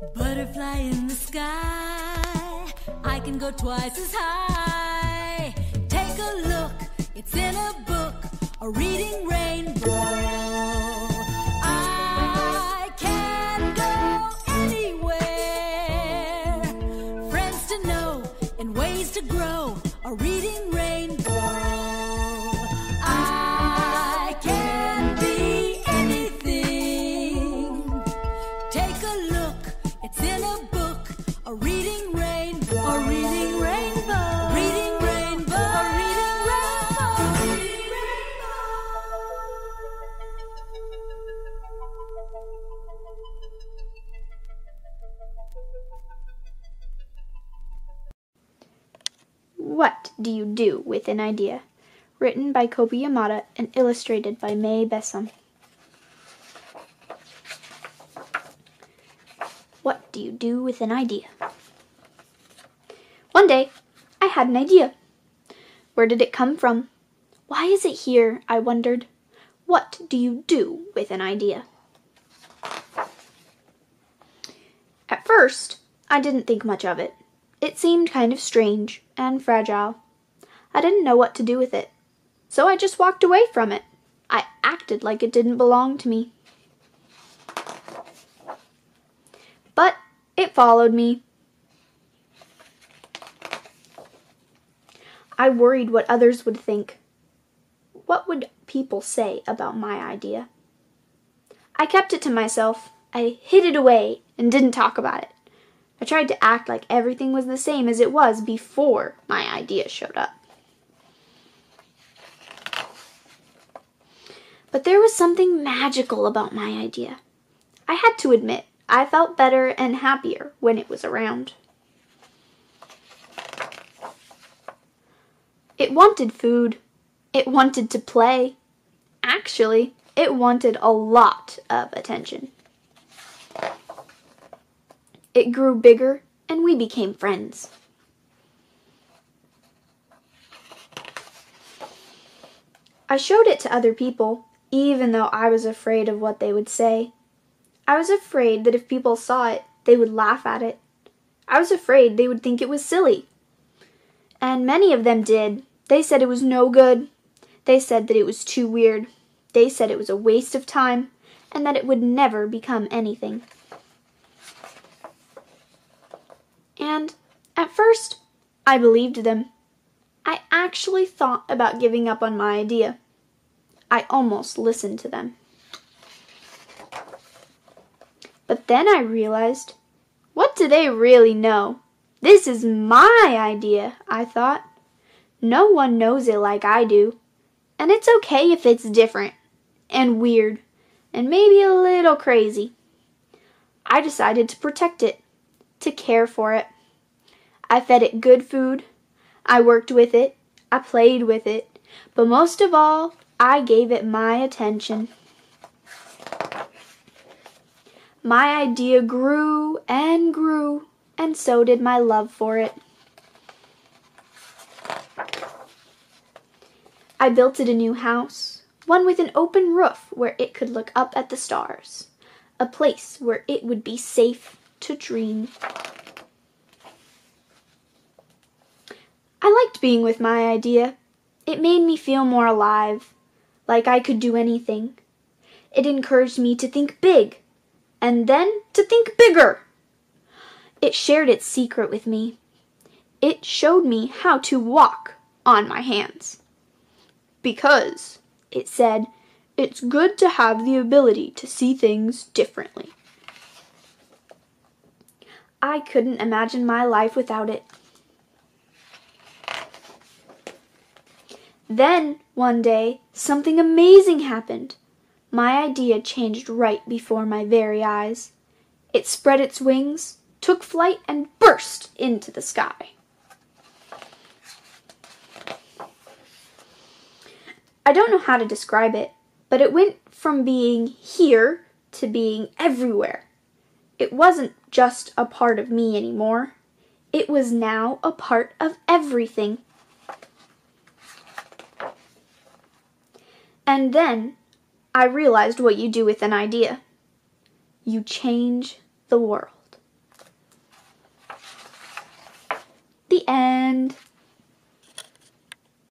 Butterfly in the sky, I can go twice as high. Take a look, it's in a book, a reading rainbow. I can go anywhere. Friends to know and ways to grow, a reading rainbow. What do you do with an idea? Written by Kobi Yamada and illustrated by Mae Besom. What do you do with an idea? One day, I had an idea. Where did it come from? Why is it here? I wondered. What do you do with an idea? At first, I didn't think much of it. It seemed kind of strange and fragile. I didn't know what to do with it, so I just walked away from it. I acted like it didn't belong to me. But it followed me. I worried what others would think. What would people say about my idea? I kept it to myself. I hid it away and didn't talk about it. I tried to act like everything was the same as it was before my idea showed up. But there was something magical about my idea. I had to admit, I felt better and happier when it was around. It wanted food. It wanted to play. Actually, it wanted a lot of attention. It grew bigger, and we became friends. I showed it to other people, even though I was afraid of what they would say. I was afraid that if people saw it, they would laugh at it. I was afraid they would think it was silly. And many of them did. They said it was no good. They said that it was too weird. They said it was a waste of time and that it would never become anything. And at first, I believed them. I actually thought about giving up on my idea. I almost listened to them. But then I realized what do they really know? This is my idea, I thought. No one knows it like I do. And it's okay if it's different and weird and maybe a little crazy. I decided to protect it, to care for it. I fed it good food. I worked with it. I played with it. But most of all, I gave it my attention. My idea grew and grew, and so did my love for it. I built it a new house, one with an open roof where it could look up at the stars, a place where it would be safe to dream. I liked being with my idea. It made me feel more alive, like I could do anything. It encouraged me to think big, and then to think bigger. It shared its secret with me. It showed me how to walk on my hands. Because, it said, it's good to have the ability to see things differently. I couldn't imagine my life without it. Then, one day, something amazing happened. My idea changed right before my very eyes. It spread its wings, took flight, and burst into the sky. I don't know how to describe it, but it went from being here to being everywhere. It wasn't just a part of me anymore. It was now a part of everything. And then I realized what you do with an idea you change the world. The end.